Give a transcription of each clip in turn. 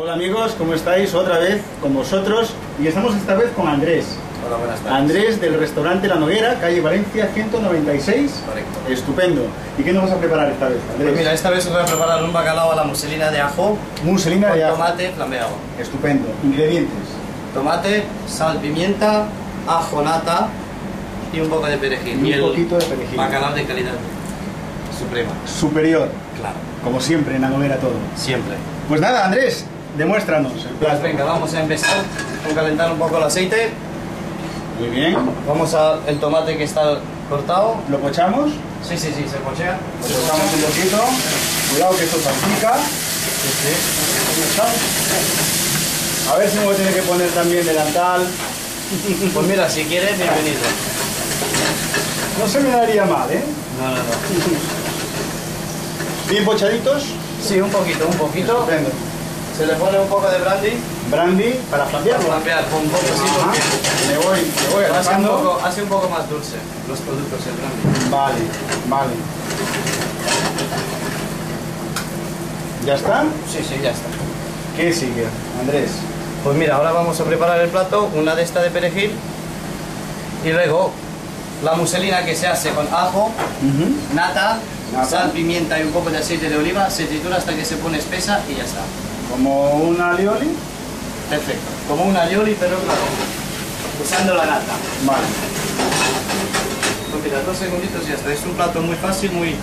Hola amigos, ¿cómo estáis? Otra vez con vosotros y estamos esta vez con Andrés. Hola, buenas tardes. Andrés del restaurante La Noguera, calle Valencia 196. Correcto. Estupendo. ¿Y qué nos vas a preparar esta vez, Andrés? Pues mira, esta vez os voy a preparar un bacalao a la muselina de ajo Muselina de ajo. tomate flameado. Estupendo. Ingredientes. Tomate, sal, pimienta, ajo, nata y un poco de perejil. Y un poquito de perejil. Bacalao de calidad suprema. Superior. Claro, Como siempre en La Noguera todo. siempre. Pues nada, Andrés, demuéstranos Pues venga, vamos a empezar con calentar un poco el aceite. Muy bien. Vamos a el tomate que está cortado. Lo pochamos. Sí, sí, sí, se pochea. Lo pochamos un poquito. Cuidado que esto salpica. Sí, sí. A ver si me voy a tener que poner también delantal. Pues mira, si quieres, bienvenido. No se me daría mal, ¿eh? No, no, no. Bien pochaditos. Sí, un poquito, un poquito. Estupendo. Se le pone un poco de brandy. Brandy para Para flambearlo. flambear con un poco así Me voy, me voy hace un, poco, hace un poco más dulce los productos el brandy. Vale, vale. ¿Ya está? Sí, sí, ya está. ¿Qué sigue, Andrés? Pues mira, ahora vamos a preparar el plato, una de esta de perejil y luego la muselina que se hace con ajo, nata, Nata. sal, pimienta y un poco de aceite de oliva, se tritura hasta que se pone espesa y ya está. Como un alioli. Perfecto. Como una alioli, pero claro, usando la nata. Vale. Pues mira, dos segunditos y ya está. Es un plato muy fácil, muy...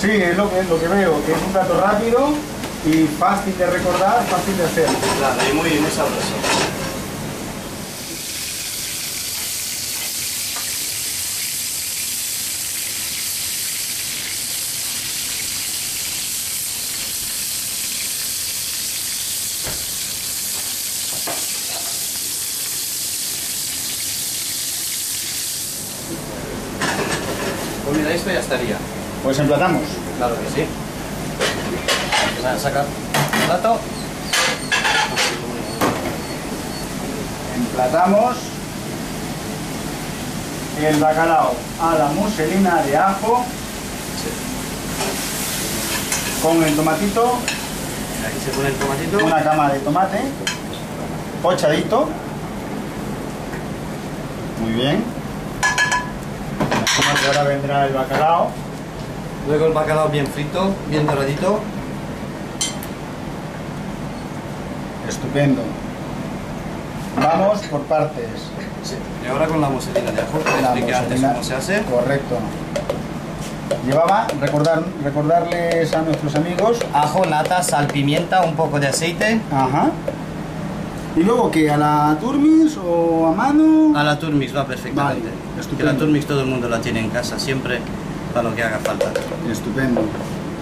Sí, es lo que, lo que veo, que es un plato rápido y fácil de recordar, fácil de hacer. Claro, y muy, muy sabroso. Pues mira, esto ya estaría. Pues emplatamos. Claro que sí. Vamos a sacar el plato. Emplatamos el bacalao a la muselina de ajo con el tomatito, Aquí se pone el tomatito. una cama de tomate, pochadito. Muy bien. Ahora vendrá el bacalao. Luego el bacalao bien frito, bien doradito. Estupendo. Vamos por partes. Y ahora con la muselina de ajo, que te La expliqué antes muselina- cómo se hace. Correcto. Llevaba, recordar, recordarles a nuestros amigos. Ajo, nata, sal, pimienta, un poco de aceite. Ajá. Y luego que a la turmis o a mano. A la turmix va perfectamente. Vale, que la turmix todo el mundo la tiene en casa, siempre para lo que haga falta. Estupendo.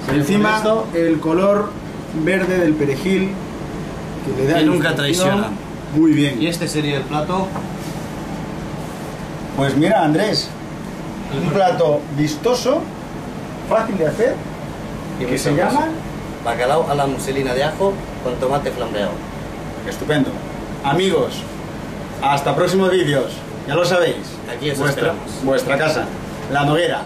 Sí, Encima esto- el color verde del perejil que le da Que nunca traiciona. Muy bien. Y este sería el plato. Pues mira, Andrés, un plato vistoso, fácil de hacer, que se llama Bacalao a la muselina de ajo con tomate flambeado. Estupendo. Amigos, hasta próximos vídeos. Ya lo sabéis. Aquí os vuestra, esperamos. vuestra casa, La Noguera.